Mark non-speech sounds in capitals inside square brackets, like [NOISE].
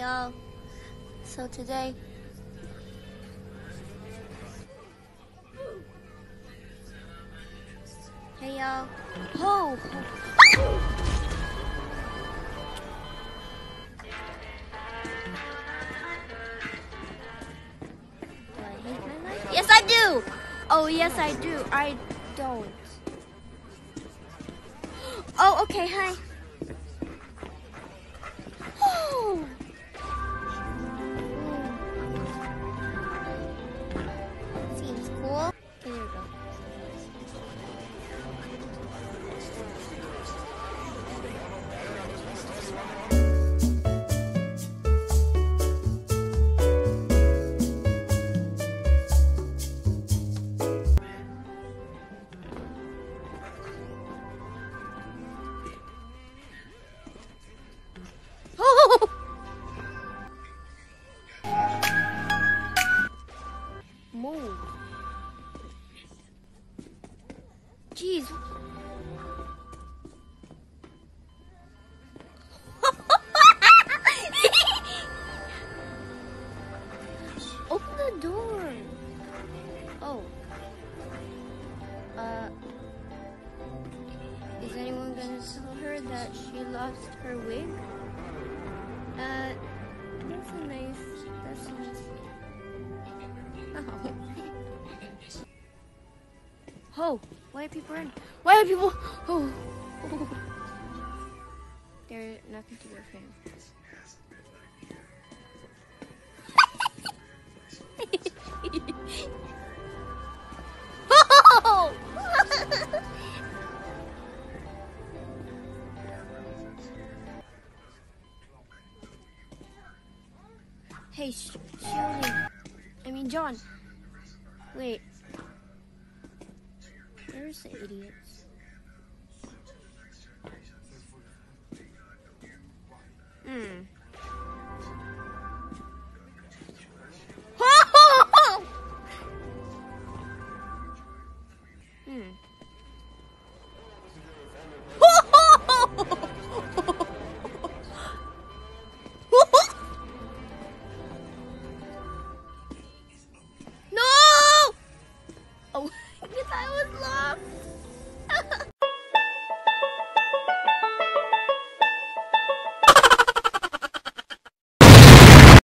So today, hey y'all, oh. life? Yes, I do. Oh, yes, I do. I don't. [GASPS] Oh, okay. Hi. Move. Jeez. [LAUGHS] Open the door. Oh. Uh. Is anyone gonna tell her that she lost her wig? Uh, that's a nice. That's nice. [LAUGHS] Oh. Why are people in? Why are people? Oh. oh. They're nothing to afraid of. Oh! Hey, Sh- Sheldon. I mean, John. Wait. Where's the idiots? [LAUGHS] I thought it was love.